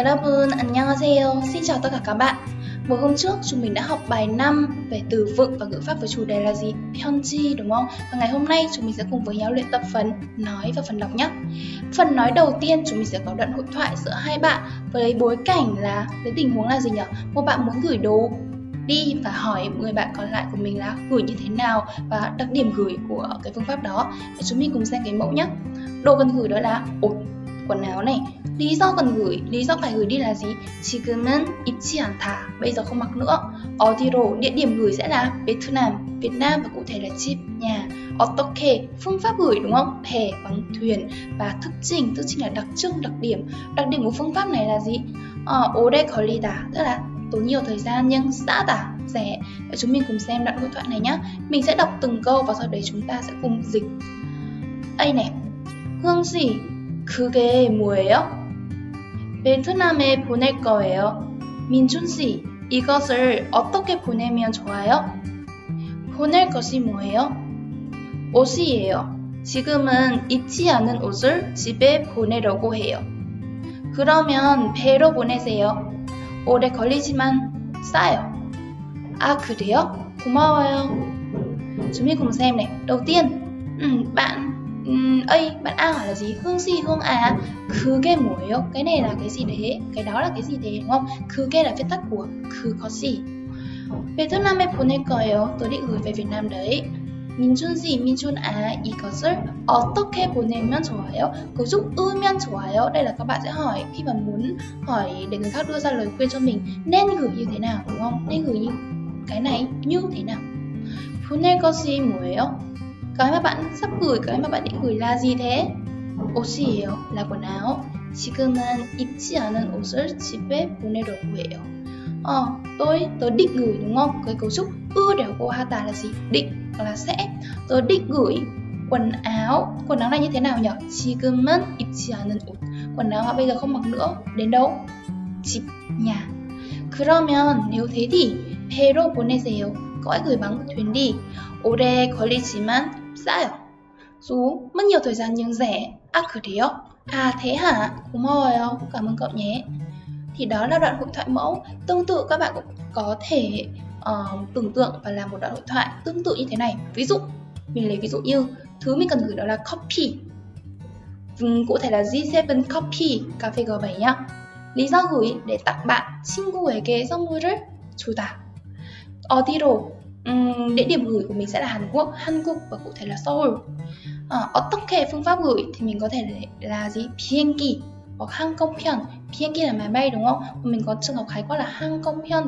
여러분 안녕하세요. Xin chào tất cả các bạn. Một hôm trước chúng mình đã học bài 5 về từ vựng và ngữ pháp với chủ đề là gì? Pyonji đúng không? Và ngày hôm nay chúng mình sẽ cùng với nhau luyện tập phần nói và phần đọc nhé. Phần nói đầu tiên chúng mình sẽ có đoạn hội thoại giữa hai bạn với bối cảnh là cái tình huống là gì nhỉ? Một bạn muốn gửi đồ đi và hỏi người bạn còn lại của mình là gửi như thế nào và đặc điểm gửi của cái phương pháp đó. Để chúng mình cùng xem cái mẫu nhé. Đồ cần gửi đó là ột quần áo này lý do cần gửi lý do phải gửi đi là gì 지금은 입지 않다 bây giờ không mặc nữa 어디로 địa điểm gửi sẽ là Vietnam Việt Nam và cụ thể là 집 nhà 어떻게 phương pháp gửi đúng không thẻ bằng thuyền và thức trình thức trình là đặc trưng đặc điểm đặc điểm của phương pháp này là gì ờ, 오래 걸리다 tức là tốn nhiều thời gian nhưng xã tả rẻ và chúng mình cùng xem đoạn hội thoại này nhé mình sẽ đọc từng câu và sau đấy chúng ta sẽ cùng dịch đây này Hương gì 그게 뭐예요? 베트남에 보낼 거예요. 민준 씨, 이것을 어떻게 보내면 좋아요? 보낼 것이 뭐예요? 옷이에요. 지금은 입지 않은 옷을 집에 보내려고 해요. 그러면 배로 보내세요. 오래 걸리지만 싸요. À 그래요? 고마워요. Mình cùng xem bạn um, A bạn A hỏi là gì hương gì hương à 그게 뭐예요 cái này là cái gì đấy cái đó là cái gì đấy đúng không 그게 là viết tắt của 그거 gì 베트남에 보낼 거예요 tôi định gửi về Việt Nam đấy 민준 씨, 민준 à 이것을 어떻게 보내면 좋아요? cấu trúc 으면 좋아요 đây là các bạn sẽ hỏi khi mà muốn hỏi để người khác đưa ra lời khuyên cho mình nên gửi như thế nào đúng không? nên gửi như cái này như thế nào? 보낼 것이 뭐예요? cái mà bạn sắp gửi cái mà bạn định gửi là gì thế 옷이에요 là quần áo 지금은 입지 않은 옷을 집에 보내려고 해요 ờ tôi tôi định gửi đúng không cái cấu trúc ư đều của hata là gì định là sẽ tôi định gửi quần áo quần áo này như thế nào nhỉ 지금은 입지 않은 옷 quần áo mà bây giờ không mặc nữa đến đâu 집 nhà 그러면 nếu thế thì 배로 보내세요 có gửi bằng thuyền đi 오래 걸리지만 싸요. Dù mất nhiều thời gian nhưng rẻ. À 그래요? À thế hả? 고마워요. Cảm ơn cậu nhé. Thì đó là đoạn hội thoại mẫu. Tương tự các bạn cũng có thể uh, tưởng tượng và làm một đoạn hội thoại tương tự như thế này. Ví dụ, mình lấy ví dụ như thứ mình cần gửi đó là copy. Cụ thể là G7 copy cà phê G7 nhá. lý do gửi để tặng bạn 친구에게 선물을 주다. 어디로 um, địa điểm gửi của mình sẽ là Hàn Quốc, Hàn Quốc và cụ thể là Seoul. À, ở tất cả phương pháp gửi thì mình có thể là gì? Bienki hoặc hang công là máy bay đúng không? Mình có trường hợp khái quát là hang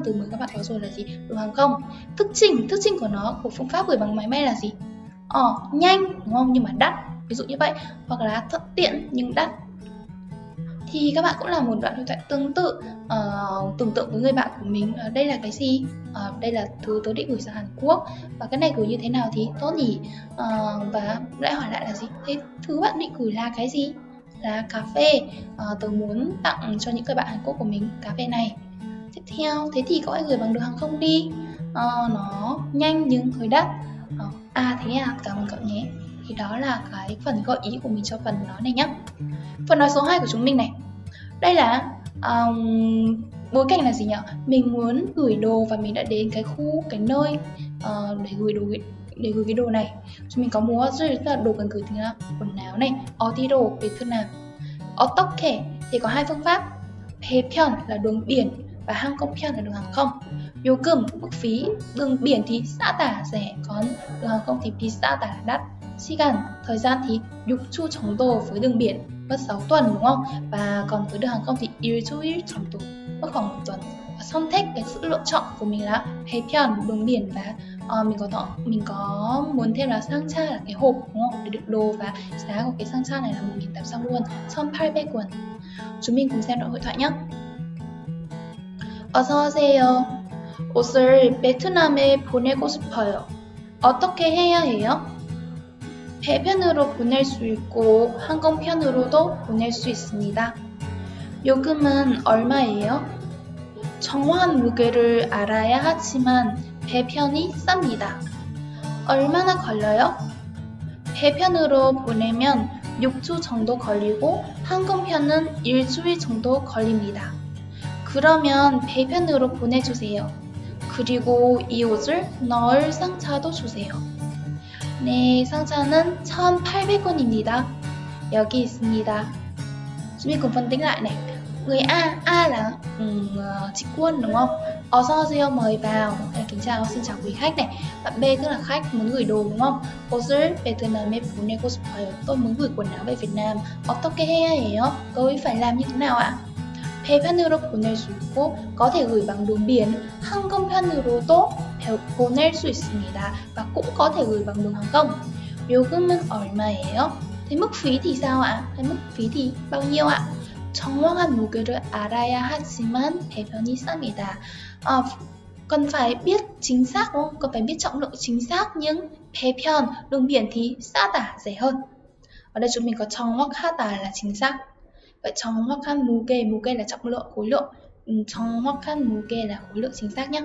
từ mới các bạn có rồi là gì? Đường hàng không. Thức trình, thức trình của nó của phương pháp gửi bằng máy bay là gì? Ờ, à, nhanh đúng không? Nhưng mà đắt ví dụ như vậy hoặc là thuận tiện nhưng đắt thì các bạn cũng làm một đoạn đối thoại tương tự uh, tưởng tượng với người bạn của mình uh, đây là cái gì? Uh, đây là thứ tớ định gửi sang Hàn Quốc. Và cái này gửi như thế nào thì tốt nhỉ? Uh, và lại hỏi lại là gì? Thế thứ bạn định gửi là cái gì? Là cà phê. Uh, tớ muốn tặng cho những người bạn Hàn Quốc của mình cà phê này. Tiếp theo thế thì có ai gửi bằng đường hàng không đi. Uh, nó nhanh nhưng hơi đắt uh, à thế à cảm ơn cậu nhé đó là cái phần gợi ý của mình cho phần nói này nhé phần nói số 2 của chúng mình này. Đây là um, bối cảnh là gì nhỉ? Mình muốn gửi đồ và mình đã đến cái khu cái nơi uh, để gửi đồ để gửi cái đồ này. Chúng mình có mua rất là đồ cần gửi từ là quần áo này ó tí đồ về thương nào. Ó tóc kể thì có hai phương pháp. Haepyeon là đường biển và hang công Hangkongpyeon là đường hàng không. Yokum mức phí đường biển thì xa tả rẻ còn đường hàng không thì phí xa tả là đắt. 시간 thời gian thì 6주 정도 với đường biển mất 6 tuần đúng không? Và còn với đường hàng không thì 일주일 정도 mất khoảng một tuần. Và 선택 cái sự lựa chọn của mình là 배편 đường biển và uh, mình có thọ, mình có muốn thêm là sang cha là cái hộp đúng không? Để đựng đồ và giá của cái sang cha này là 1.800 won, 1,800 won. Chúng mình cùng xem đoạn hội thoại nhé. 어서 오세요. 옷을 베트남에 보내고 싶어요. 어떻게 해야 해요? 배편으로 보낼 수 있고 항공편으로도 보낼 수 있습니다. 요금은 얼마예요? 정확한 무게를 알아야 하지만 배편이 쌉니다. 얼마나 걸려요? 배편으로 보내면 6주 정도 걸리고 항공편은 일주일 정도 걸립니다. 그러면 배편으로 보내주세요. 그리고 이 옷을 넣을 상자도 주세요. 네, 상자는 1,800원입니다. 여기 있습니다. Chúng mình cùng phân tích lại này. Người A, A là um, chị Quân đúng không? 어서오세요 mời vào hay kính chào xin chào quý khách này bạn B tức là khách muốn gửi đồ đúng không 옷을 베트남에 보내고 싶어요 tôi muốn gửi quần áo về Việt Nam 어떻게 해야 해요 tôi phải làm như thế nào ạ 배편으로 보낼 수 있고 có thể gửi bằng đường biển 항공편으로도 보낼 수 있습니다 và cũng có thể gửi bằng đường hàng không 요금은 얼마예요? thế mức phí thì sao ạ? thế mức phí thì bao nhiêu ạ? 정확한 무게를 알아야 하지만 배변이 쌉니다. À, cần phải biết chính xác đúng không? Cần phải biết trọng lượng chính xác nhưng 배변 đường biển thì 싸다 rẻ hơn. Ở đây chúng mình có 정확하다 là chính xác. Vậy 정확한 무게, 무게 là trọng lượng, khối lượng. 정확한 무게 là khối lượng chính xác nhé.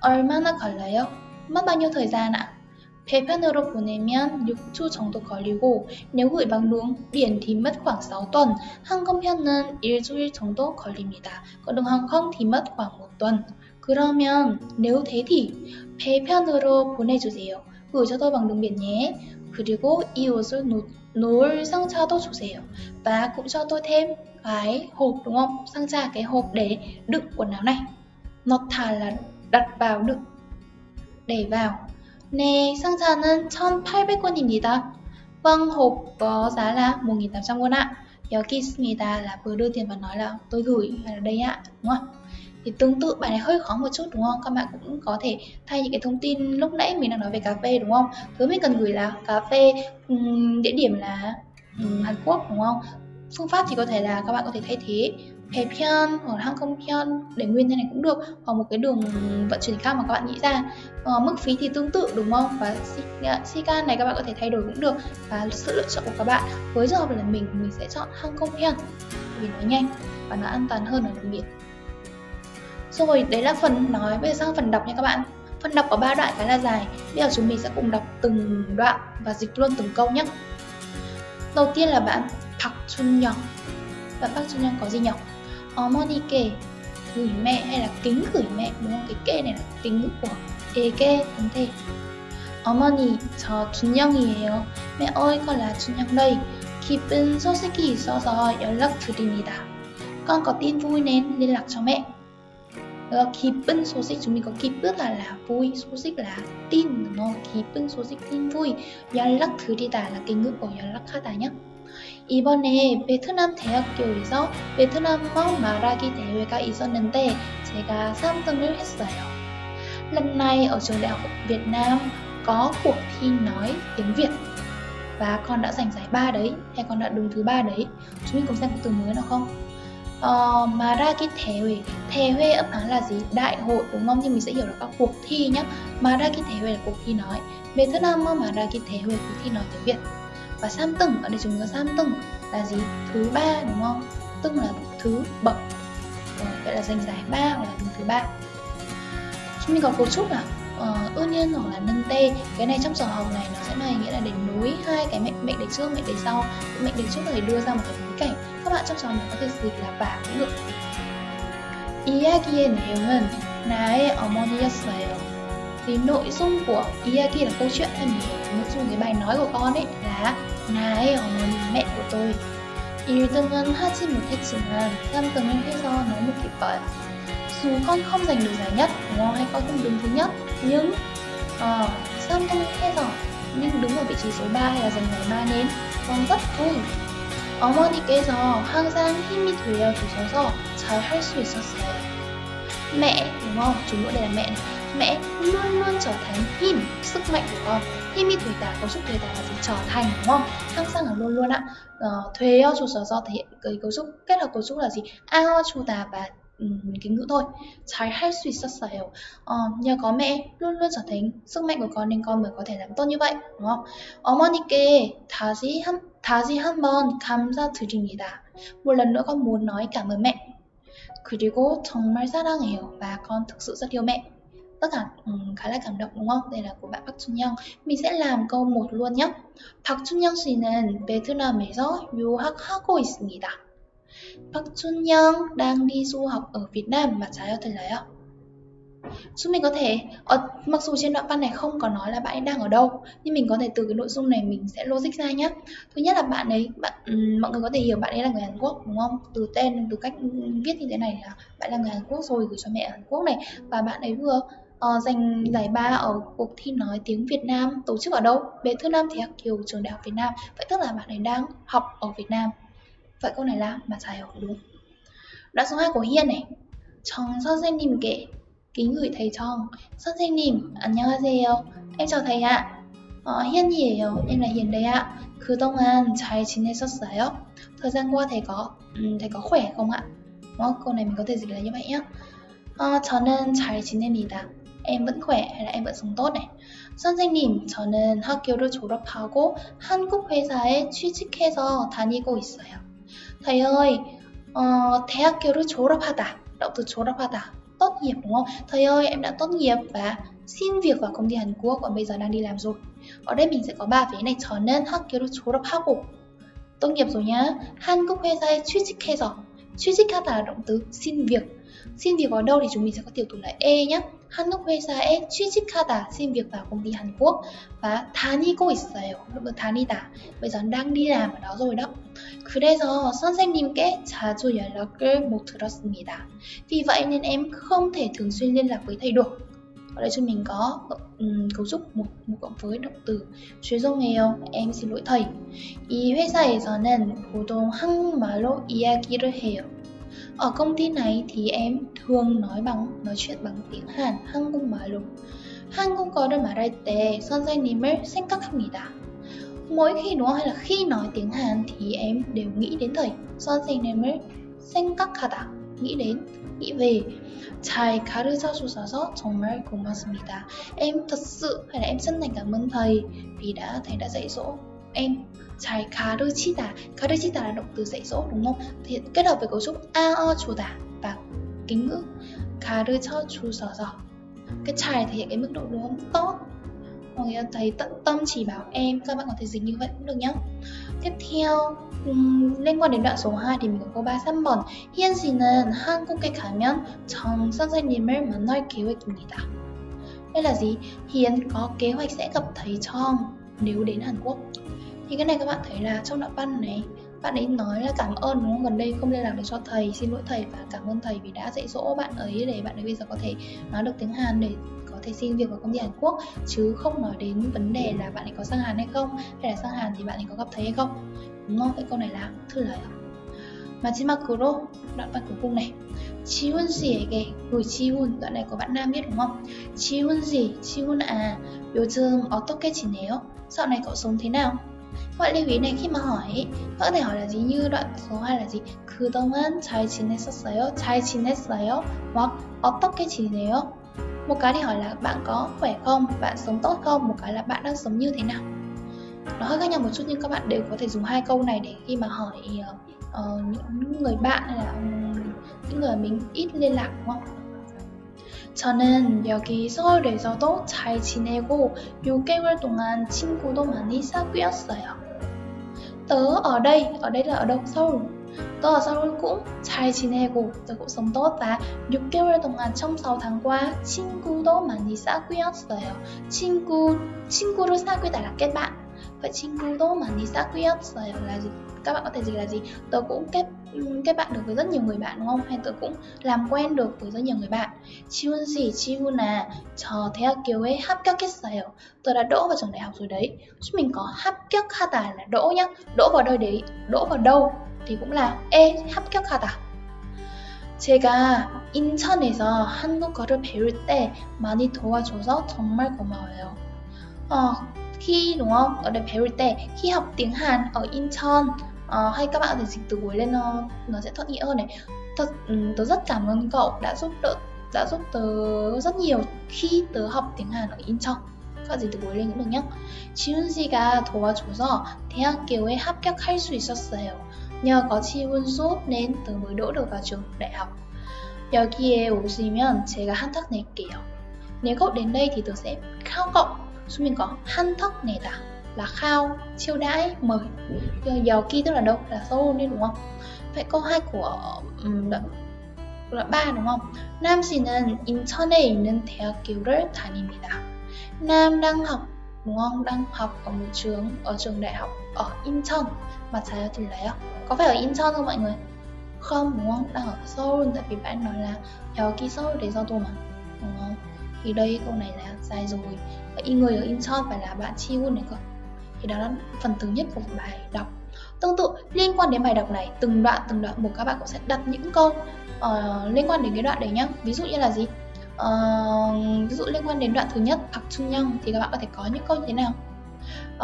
얼마나 걸려요? gian ạ? 배편으로 보내면 6주 정도 걸리고 nếu gửi bằng đường biển thì mất khoảng 6 tuần, 항공편은 일주일 정도 걸립니다. mất khoảng một tuần. 그러면 nếu thế thì 배편으로 보내주세요. bằng đường biển nhé. 그리고 이 옷을 놓, 놓을 상자도 주세요. và cũng cho tôi thêm cái hộp đúng không? 상자 cái hộp để đựng quần áo này. 넣다 là đặt vào đựng để vào 네, 상자는 1,800원입니다. Vâng, hộp có giá là 1.800 won ạ. 여기 있습니다 là vừa đưa tiền và nói là tôi gửi hay là đây ạ, đúng không? thì tương tự bài này hơi khó một chút đúng không? Các bạn cũng có thể thay những cái thông tin lúc nãy mình đang nói về cà phê đúng không? Thứ mình cần gửi là cà phê địa điểm là Hàn Quốc đúng không? Phương pháp thì có thể là các bạn có thể thay thế Pepian hoặc hang công Pian để nguyên thế này cũng được hoặc một cái đường vận chuyển khác mà các bạn nghĩ ra. À, mức phí thì tương tự đúng không? Và Sikan à, này các bạn có thể thay đổi cũng được và sự lựa chọn của các bạn. Với trường hợp là mình mình sẽ chọn hang công Pian vì nó nhanh và nó an toàn hơn ở đường biển rồi đấy là phần nói bây giờ sang phần đọc nha các bạn phần đọc có ba đoạn khá là dài bây giờ chúng mình sẽ cùng đọc từng đoạn và dịch luôn từng câu nhé đầu tiên là bạn Park Chun Young bạn Park Chun Young có gì nhỉ 어머니께 gửi mẹ hay là kính gửi mẹ đúng không? cái kê này là kính của 에게 한테 어머니 저 준영이에요. mẹ ơi con là 준영 đây. 기쁜 소식이 있어서 연락드립니다. con có tin vui nên liên lạc cho mẹ. Được, 기쁜 소식 chúng mình có 기쁘다 là vui, 소식 là tin đúng không? 기쁜 소식 tin vui. 연락드리다 là kính ngữ của 연락하다 nhé. 이번에 베트남 대학교에서 베트남어 말하기 대회가 있었는데 제가 3등을 했어요. Lần này ở trường đại học Việt Nam có cuộc thi nói tiếng Việt và con đã giành giải ba đấy hay con đã đứng thứ ba đấy. Chúng mình cùng xem cái từ mới nào không? Ờ, mà ra cái thể huệ thể huệ âm án là gì? Đại hội đúng không? Nhưng mình sẽ hiểu là các cuộc thi nhá. Mà ra cái thể huệ là cuộc thi nói. Về thứ Nam mà ra cái thể huệ cuộc thi nói tiếng việt. Và sam tưng ở đây chúng ta sam tưng là gì? Thứ ba đúng không? Tưng là thứ bậc. Ờ, vậy là danh giải ba hoặc là thứ ba. Chúng mình có cấu trúc là uh, ờ, ưu nhiên hoặc là nâng tê. Cái này trong sổ hồng này nó sẽ này nghĩa là để nối hai cái mệnh mệnh để trước mệnh để sau. Mệnh để trước là đưa ra một cái cảnh các bạn trong sở này có thể dịch là và cũng được 이야기의 내용은 나의 어머니였어요. Thì nội dung của 이야기 là câu chuyện hay mình nội dung cái bài nói của con ấy là 나의 어머니 mẹ của tôi 1등은 하지 못했지만 3등을 해서 너무 기뻐요 dù con không giành được giải nhất đúng không? hay con không đứng thứ nhất nhưng uh, 3등 해서 nhưng đứng ở vị trí số 3 hay là giành giải ba nên con rất vui 어머니께서 항상 힘이 되어 주셔서 잘 할 수 있었어요. mẹ đúng không? chúng nữa đây là mẹ này. mẹ luôn luôn trở thành him sức mạnh của con 힘이 되다 cấu trúc 되다 là gì trở thành đúng không 항상 là luôn luôn ạ ờ, thuế chủ sở do thể hiện cái cấu trúc kết hợp cấu trúc là gì ao chủ tà và um, cái ngữ thôi 잘 할 수 있었어요 ờ, nhờ có mẹ luôn luôn trở thành sức mạnh của con nên con mới có thể làm tốt như vậy đúng không 어머니께 다시 한 다시 한번 감사드립니다 muốn nói cảm ơn mẹ 그리고 정말 사랑해요 um? Đây bạn Park Chun Young. Mình sẽ làm câu 1 luôn nhé. Park Chun Young 씨는 베트남에서 유학하고 있습니다. Đi du học ở Việt Nam mà trái lấy ạ. Chúng mình có thể, ở, mặc dù trên đoạn văn này không có nói là bạn ấy đang ở đâu Nhưng mình có thể từ cái nội dung này mình sẽ logic ra nhé Thứ nhất là bạn ấy, bạn, um, mọi người có thể hiểu bạn ấy là người Hàn Quốc đúng không? Từ tên, từ cách viết như thế này là bạn là người Hàn Quốc rồi gửi cho mẹ ở Hàn Quốc này Và bạn ấy vừa uh, giành giải ba ở cuộc thi nói tiếng Việt Nam tổ chức ở đâu? Bé Thư Nam Thị Hạc Kiều, trường đại học Việt Nam Vậy tức là bạn ấy đang học ở Việt Nam Vậy câu này là mà giải hỏi đúng Đoạn số 2 của Hiên này 정 선생님께 kính gửi thầy Chong 선생님 안녕하세요 em chào thầy ạ 어, 희연이에요 em là Hiền đây ạ 그동안 잘 지내셨어요 thời gian qua thầy có um, thầy có khỏe không ạ đúng không? câu này mình có thể dịch là như vậy nhé 어, 저는 잘 지냅니다 em vẫn khỏe hay là em vẫn sống tốt này 선생님 저는 학교를 졸업하고 한국 회사에 취직해서 다니고 있어요 thầy ơi 어, 대학교를 졸업하다 từ 졸업하다 tốt nghiệp đúng không? Thầy ơi em đã tốt nghiệp và xin việc vào công ty Hàn Quốc và bây giờ đang đi làm rồi. Ở đây mình sẽ có ba vế này 저는 학교를 졸업하고 tốt nghiệp rồi nhá. 한국 회사에 취직해서 취직하다 là động từ xin việc. Xin việc ở đâu thì chúng mình sẽ có tiểu thủ là e nhé. 한국 회사에 취직하다 xin việc vào công ty Hàn Quốc và 다니고 있어요. động từ 다니다. bây giờ đang đi làm ở đó rồi đó. 그래서 선생님께 자주 연락을 못 들었습니다. Vì vậy nên em không thể thường xuyên liên lạc với thầy được. Ở đây cho mình có um, cấu trúc một, một cộng với động từ 죄송해요. em xin lỗi thầy. 이 회사에서는 보통 한국말로 이야기를 해요. Ở công ty này thì em thường nói bằng nói chuyện bằng tiếng Hàn, 한국말로. 한국어를 말할 때 선생님을 생각합니다. mỗi khi đúng không hay là khi nói tiếng Hàn thì em đều nghĩ đến thầy 선생님을 생각하다 nghĩ đến nghĩ về 잘 가르쳐 주셔서 정말 고맙습니다 em thật sự hay là em chân thành cảm ơn thầy vì đã thầy đã dạy dỗ em 잘 가르치다 가르치다 là động từ dạy dỗ đúng không thì kết hợp với cấu trúc a o 주다 và kính ngữ 가르쳐 주셔서 cái 잘 thể hiện cái mức độ đúng không tốt có nghĩa là thầy tận tâm chỉ bảo em các bạn có thể dịch như vậy cũng được nhá tiếp theo 음, liên quan đến đoạn số 2 thì mình có câu 3 3번 희연 씨는 한국에 가면 정 선생님을 만날 계획입니다 đây là gì hiền có kế hoạch sẽ gặp thầy Chong nếu đến Hàn Quốc thì cái này các bạn thấy là trong đoạn văn này bạn ấy nói là cảm ơn đúng không gần đây không liên lạc được cho thầy xin lỗi thầy và cảm ơn thầy vì đã dạy dỗ bạn ấy để bạn ấy bây giờ có thể nói được tiếng Hàn để có thể xin việc vào công ty Hàn Quốc chứ không nói đến vấn đề là bạn ấy có sang Hàn hay không hay là sang Hàn thì bạn ấy có gặp thầy hay không đúng không? Vậy câu này là thư lời ạ 마지막으로 đoạn văn cuối cùng này 지훈 씨에게 gửi 지훈 đoạn này có bạn nam biết đúng không? 지훈 씨, 지훈 à 요즘 어떻게 지내요? Dạo này cậu sống thế nào? Các lưu ý này khi mà hỏi có thể hỏi là gì như đoạn số 2 là gì? 그동안 잘 지냈었어요? 잘 지냈어요? hoặc 어떻게 지내요? một cái thì hỏi là bạn có khỏe không bạn sống tốt không một cái là bạn đang sống như thế nào nó hơi khác nhau một chút nhưng các bạn đều có thể dùng hai câu này để khi mà hỏi uh, những người bạn hay là um, những người mình ít liên lạc đúng không 저는 여기 서울에서도 잘 지내고 6개월 동안 친구도 많이 사귀었어요. Tớ ở đây, ở đây là ở đâu? Seoul. Tớ ở Seoul cũng 잘 지내고, tốt và 6개월 동안 trong 6 tháng qua 친구도 많이 사귀었어요. 친구, 친구를 사귀다. Vậy 친구도 많이 사귀었어요 dịch là gì? Tớ cũng kết kết bạn được với rất nhiều người bạn đúng không? Hay tớ cũng làm quen được với rất nhiều người bạn. 지훈 씨, 지훈아, 저 대학교에 합격했어요. Tớ đã đỗ vào trường đại học rồi đấy. Chúng mình có 합격하다 là đỗ nhá. Đỗ vào đâu đấy? Đỗ vào đâu? thì cũng là e 합격하다. 제가 인천에서 한국어를 배울 때 많이 도와줘서 정말 고마워요. Ờ, khi đúng không? Ở đây 배울 때 khi học tiếng Hàn ở Incheon uh, hay các bạn có thể dịch từ cuối lên nó nó sẽ thuận nghĩa hơn này. Thật, um, tớ rất cảm ơn cậu đã giúp đỡ đã giúp tớ rất nhiều khi tớ học tiếng Hàn ở Incheon. các bạn dịch từ cuối lên cũng được nhé. 지훈 씨가 도와줘서 대학교에 합격할 수 있었어요. Nhờ có chi hun giúp nên tớ mới đỗ được vào trường đại học. 여기에 오시면 제가 한턱 낼게요. Nếu cậu đến đây thì tớ sẽ khao cậu. Chúng mình có 한턱 내다 là khao, chiêu đãi, mời. 여기 tức là đâu? Là Seoul nên đúng không? vậy câu 2 của um, đoạn đoạn 3 đúng không? Nam 씨는 인천에 있는 대학교를 다닙니다. Nam đang học đúng không? Đang học ở một trường ở trường đại học ở Incheon. 맞아요, 들려요? Có phải ở Incheon không mọi người? Không đúng không? Đang ở Seoul tại vì bạn nói là 여기 서울에서도 mà đúng không? Thì đây câu này là dài rồi. Và y người ở Incheon phải là bạn Chi Won này cơ. Thì đó là phần thứ nhất của bài đọc. Tương tự liên quan đến bài đọc này, từng đoạn từng đoạn một các bạn cũng sẽ đặt những câu uh, liên quan đến cái đoạn đấy nhá. Ví dụ như là gì? Uh, ví dụ liên quan đến đoạn thứ nhất Park Chun Young thì các bạn có thể có những câu như thế nào?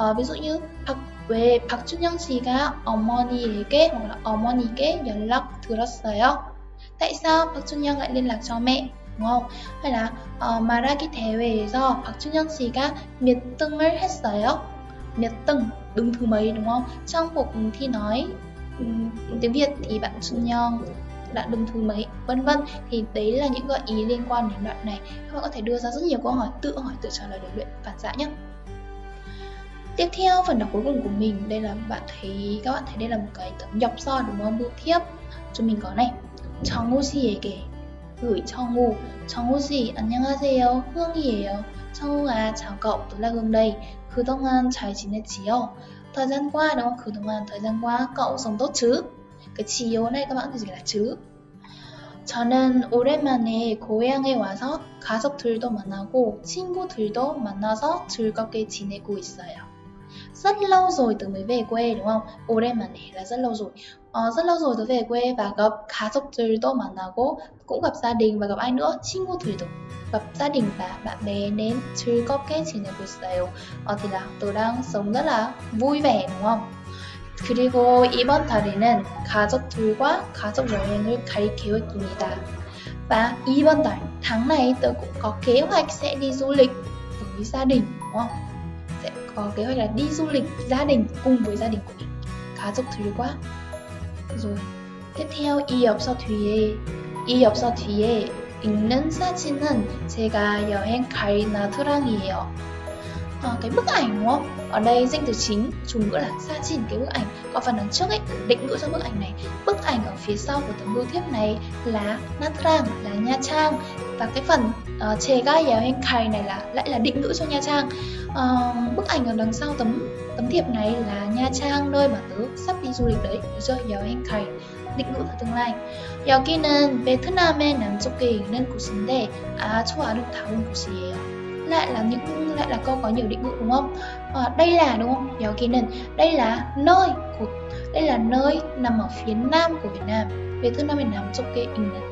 Uh, ví dụ như Park 왜 박준영 씨가 어머니에게 hoặc là 어머니께 연락 들었어요? Tại sao Park Chun Young lại liên lạc cho mẹ? đúng không? hay là uh, 말하기 대회에서 박준영 씨가 몇 등을 했어요? 몇 등 đứng thứ mấy đúng không? Trong cuộc thi nói um, tiếng Việt thì bạn Xuân Young đã đứng thứ mấy vân vân thì đấy là những gợi ý liên quan đến đoạn này các bạn có thể đưa ra rất nhiều câu hỏi tự hỏi tự trả lời để luyện phản xạ nhé tiếp theo phần đọc cuối cùng của mình đây là bạn thấy các bạn thấy đây là một cái tấm nhọc so đúng không bưu thiếp cho mình có này 정우 씨에게 gửi cho ngu 정우 씨 안녕하세요 hương 청우가 là hương đây 그동안 잘 지냈지요 đúng không 그동안 này các bạn có gì là chứ 저는 오랜만에 고향에 와서 가족들도 만나고 친구들도 만나서 즐겁게 지내고 있어요. rất lâu rồi tớ mới về quê đúng không? 오랜만에 là rất lâu rồi. Ờ, rất lâu rồi tớ về quê và gặp 가족들도 만나고 cũng gặp gia đình và gặp ai nữa? 친구들도 gặp gia đình và bạn bè nên 즐겁게 지내고 있어요. Ờ, thì là tớ đang sống rất là vui vẻ đúng không? 그리고 이번 달에는 가족들과 가족 여행을 갈 계획입니다. Và 이번 달, tháng này tớ cũng có kế hoạch sẽ đi du lịch với gia đình đúng không? Sẽ có kế hoạch là đi du lịch gia đình cùng với gia đình của mình. 가족들과 rồi tiếp theo 이 엽서 뒤에 이 엽서 뒤에 있는 사진은 제가 여행 갈 나트랑이에요. à, cái bức ảnh đúng không ở đây danh từ chính chủ ngữ là sa chìn cái bức ảnh còn phần đằng trước ấy định ngữ cho bức ảnh này bức ảnh ở phía sau của tấm bưu thiếp này là Natrang là Nha Trang và cái phần uh, chề gai yeo khai này là lại là định ngữ cho Nha Trang uh, bức ảnh ở đằng sau tấm tấm thiệp này là Nha Trang nơi mà tớ sắp đi du lịch đấy được chưa yeo khai định ngữ vào tương lai 여기는 베트남의 남쪽에 있는 곳인데 아주 아름다운 곳이에요 lại là những lại là câu có nhiều định ngữ đúng không à, đây là đúng không 여기는 đây là nơi của đây là nơi nằm ở phía nam của Việt Nam về thứ năm miền Nam 쪽에 있는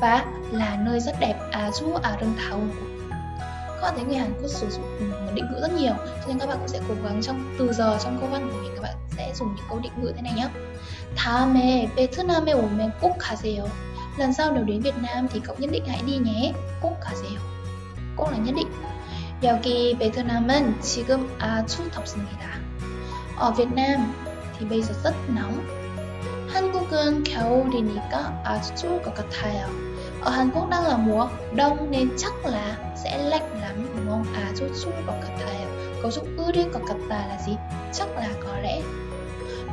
và là nơi rất đẹp 아주 아름다운 các bạn thấy người Hàn Quốc sử dụng định ngữ rất nhiều cho nên các bạn cũng sẽ cố gắng trong từ giờ trong câu văn của mình các bạn sẽ dùng những câu định ngữ thế này nhé 다음에 베트남에 오면 꼭 가세요 lần sau nếu đến Việt Nam thì cậu nhất định hãy đi nhé 꼭 가세요 꼭 là nhất định 여기 베트남은 지금 아주 덥습니다. ở Việt Nam thì bây giờ rất nóng. 한국은 겨울이니까 아주 추울 것 같아요. ở Hàn Quốc đang là mùa đông nên chắc là sẽ lạnh lắm đúng không? 아주 추울 것 같아요. cấu trúc 으릴 것 같다 là gì? chắc là có lẽ.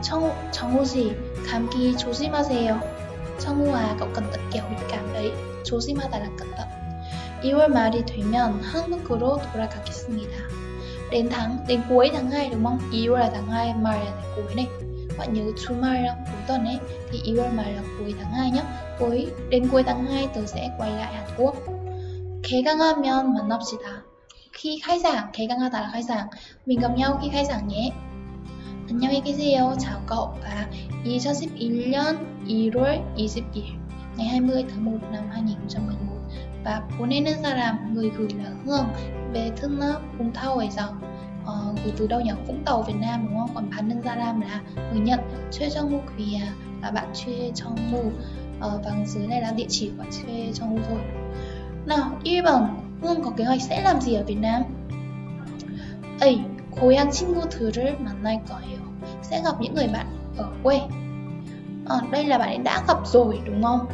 정우, 정우 씨, 감기 조심하세요. 정우아, cậu cẩn thận kẻo bị cảm đấy. 조심하다 là cẩn thận. 2월 말이 되면 한국으로 돌아가겠습니다. Đến tháng đến cuối tháng 2 đúng không? 2월 là tháng 2, 말 là tháng cuối này. Bạn nhớ 주말 không? Cuối tuần ấy thì 2월 말 là cuối tháng 2 nhá. Cuối đến cuối tháng 2 tớ sẽ quay lại Hàn Quốc. 개강하면 만납시다. Khi khai giảng, 개강하다 là khai giảng. Mình gặp nhau khi khai giảng nhé. 안녕히 계세요. chào cậu và 2011년 1월 20일 ngày 20 tháng 1 năm 2011 và 보내는 사람 người gửi là Hương về Vietnam Vũng Tàu giờ ờ, gửi từ đâu nhỉ Vũng Tàu Việt Nam đúng không còn 받는 사람 là người nhận Chue Trong Mu Quỳ là bạn Chue Trong Mu ờ, và dưới này là địa chỉ của Chue Trong Mu thôi nào 1번 Hương có kế hoạch sẽ làm gì ở Việt Nam ấy 고향 친구들을 만날 거예요 sẽ gặp những người bạn ở quê à, đây là bạn ấy đã gặp rồi đúng không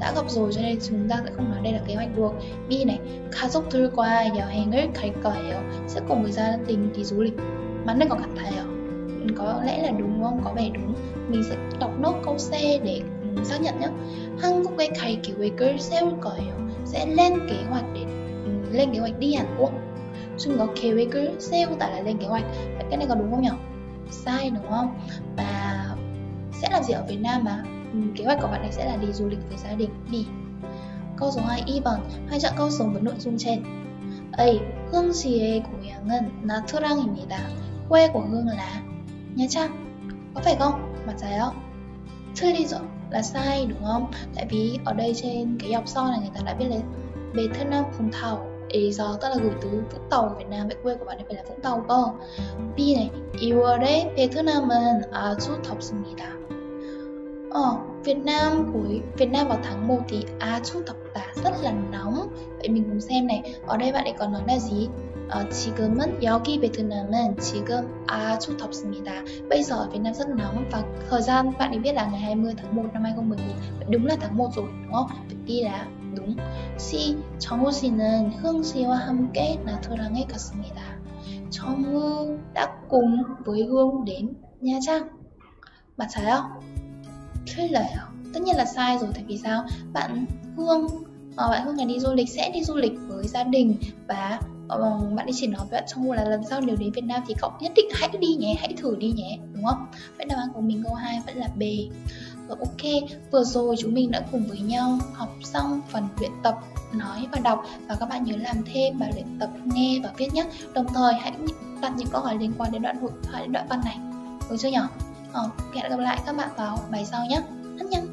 đã gặp rồi cho nên chúng ta sẽ không nói đây là kế hoạch được B này 가족들과 여행을 갈 거예요 sẽ cùng với gia đình đi du lịch 맞는 것 같아요 có lẽ là đúng không có vẻ đúng mình sẽ đọc nốt câu C để um, xác nhận nhé 한국에 갈 계획을 세울 거예요 sẽ lên kế hoạch để um, lên kế hoạch đi Hàn Quốc chúng có 계획을 세우다 là lên kế hoạch vậy cái này có đúng không nhỉ sai đúng không và sẽ làm gì ở Việt Nam mà um, kế hoạch của bạn này sẽ là đi du lịch với gia đình đi câu số 2 2번 hãy chọn câu sống với nội dung trên A. Hương 씨의 고향은 나트랑입니다. quê của Hương là Nha Trang có phải không? 맞아요. 틀리죠 là sai đúng không? Tại vì ở đây trên cái dọc so này người ta đã viết là 베트남 Nam Phùng Thảo ý do tức là gửi từ Vũng Tàu Việt Nam vậy quê của bạn ấy phải là Vũng Tàu cơ B này 2월에 베트남은 아주 덥습니다 Ờ, Việt Nam cuối Việt Nam vào tháng 1 thì 아주 덥다 rất là nóng vậy mình cùng xem này ở đây bạn ấy còn nói là gì 어, 지금은 여기 베트남은 지금 아주 덥습니다. Bây giờ ở Việt Nam rất nóng và thời gian bạn ấy biết là ngày 20 tháng 1 năm 2011 đúng là tháng 1 rồi đúng không? Vậy đi là đúng. C. 정우 씨는 흥 씨와 함께 나트랑에 갔습니다. 정우 đã cùng với Hương đến Nha Trang. 맞아요? chơi lẩy tất nhiên là sai rồi, tại vì sao? Bạn hương ờ, bạn hương ngày đi du lịch, sẽ đi du lịch với gia đình và ờ, bạn ấy chỉ nói với bạn trong là lần sau nếu đến Việt Nam thì cậu nhất định hãy đi nhé, hãy thử đi nhé, đúng không? Vậy đáp án của mình câu 2 vẫn là B. Và ok, vừa rồi chúng mình đã cùng với nhau học xong phần luyện tập, nói và đọc và các bạn nhớ làm thêm bài luyện tập nghe và viết nhé. Đồng thời hãy đặt những câu hỏi liên quan đến đoạn hội thoại đến đoạn văn này. Được chưa nhỉ Ờ, hẹn gặp lại các bạn vào bài sau nhé. Thân nhanh.